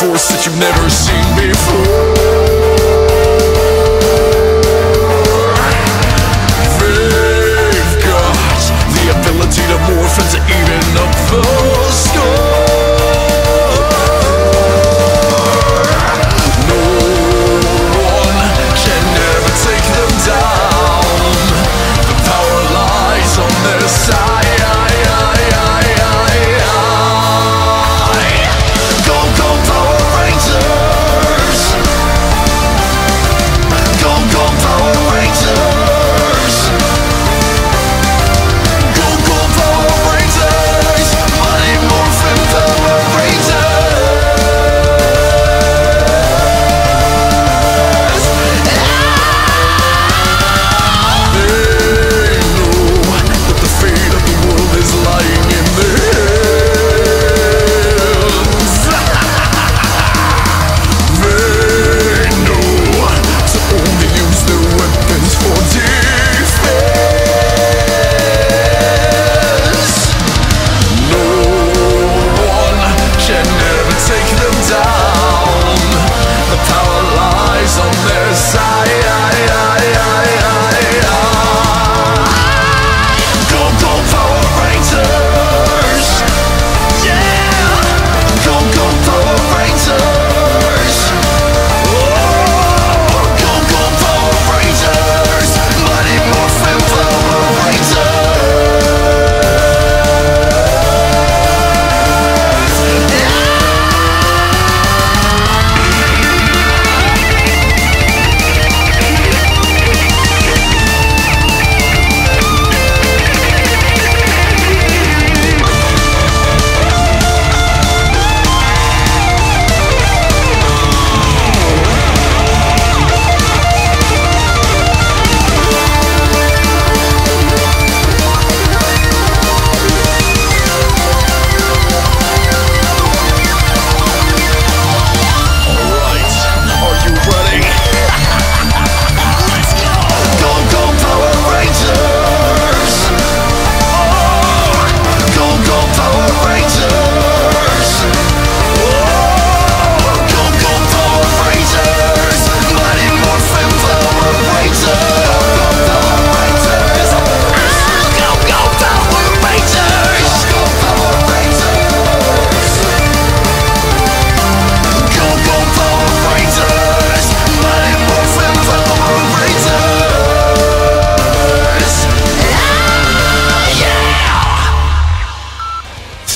force that you've never seen before.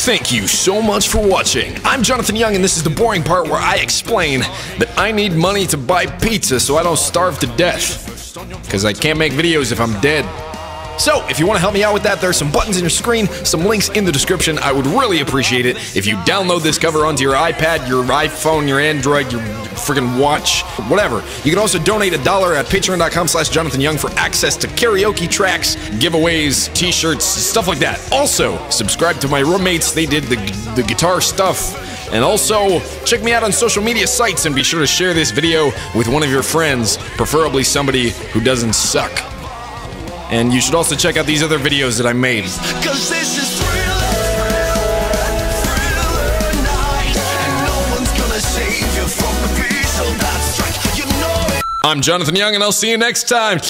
Thank you so much for watching. I'm Jonathan Young, and this is the boring part where I explain that I need money to buy pizza so I don't starve to death. Because I can't make videos if I'm dead. So, if you want to help me out with that, there's some buttons in your screen, some links in the description. I would really appreciate it if you download this cover onto your iPad, your iPhone, your Android, your freaking watch, whatever. You can also donate a dollar at patreon.com slash Jonathan Young for access to karaoke tracks, giveaways, t-shirts, stuff like that. Also, subscribe to my roommates. They did the, the guitar stuff. And also, check me out on social media sites and be sure to share this video with one of your friends, preferably somebody who doesn't suck. And you should also check out these other videos that I made. Cause this is thriller, thriller night, and no one's gonna save you from the beast. So that's right, you know it. I'm Jonathan Young, and I'll see you next time.